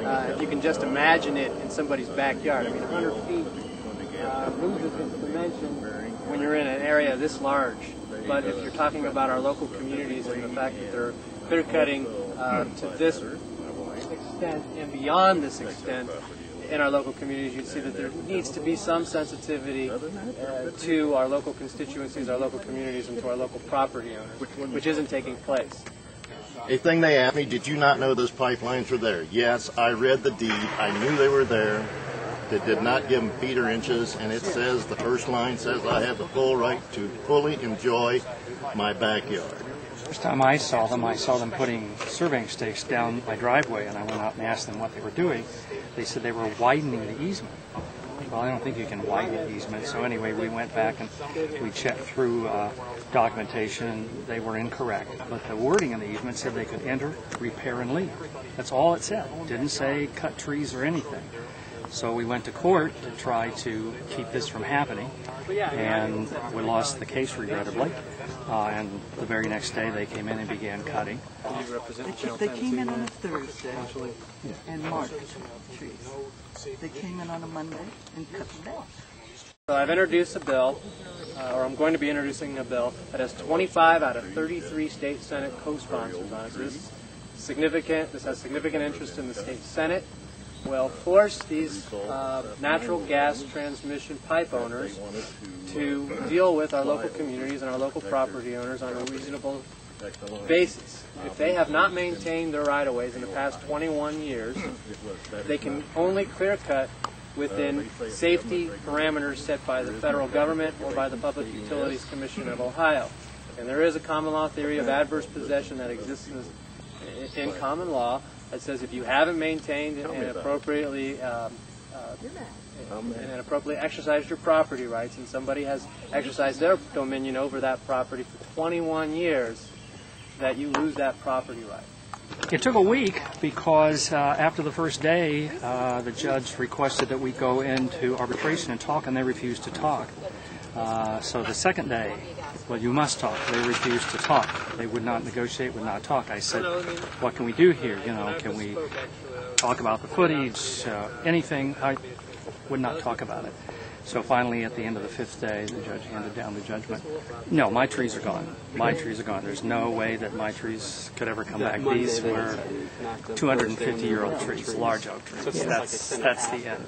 Uh, if you can just imagine it in somebody's backyard, I mean, 100 feet uh, loses its dimension when you're in an area this large. But if you're talking about our local communities and the fact that they're clear cutting uh, to this extent and beyond this extent in our local communities, you'd see that there needs to be some sensitivity uh, to our local constituencies, our local communities, and to our local property owners, which isn't taking place. A thing they asked me, did you not know those pipelines were there? Yes, I read the deed. I knew they were there. They did not give them feet or inches, and it says, the first line says, I have the full right to fully enjoy my backyard. First time I saw them, I saw them putting surveying stakes down my driveway, and I went out and asked them what they were doing. They said they were widening the easement. Well, I don't think you can widen the easement. So anyway, we went back and we checked through uh, documentation, they were incorrect. But the wording in the easement said they could enter, repair, and leave. That's all it said. Didn't say cut trees or anything. So we went to court to try to keep this from happening, and we lost the case regrettably. Uh, and the very next day, they came in and began cutting. They ca- They came in on a Thursday and marked trees. They came in on a Monday and cut them off. So I've introduced a bill, uh, or I'm going to be introducing a bill that has 25 out of 33 state senate co-sponsors on it. So this is significant. This has significant interest in the state senate. Will force these uh, natural gas transmission pipe owners to deal with our local communities and our local property owners on a reasonable basis. If they have not maintained their right-of-ways in the past 21 years, they can only clear cut within safety parameters set by the federal government or by the Public Utilities Commission of Ohio. And there is a common law theory of adverse possession that exists in, in common law that says if you haven't maintained and appropriately um, uh, and appropriately exercised your property rights, and somebody has exercised their dominion over that property for 21 years, that you lose that property right. It took a week because uh, after the first day, uh, the judge requested that we go into arbitration and talk, and they refused to talk. Uh, so the second day, well, you must talk. They refused to talk. They would not negotiate, would not talk. I said, what can we do here? You know, can we talk about the footage, uh, anything? I would not talk about it. So finally, at the end of the fifth day, the judge handed down the judgment. No, my trees are gone. My trees are gone. There's no way that my trees could ever come back. These were 250-year-old trees, large oak trees. That's that's the end.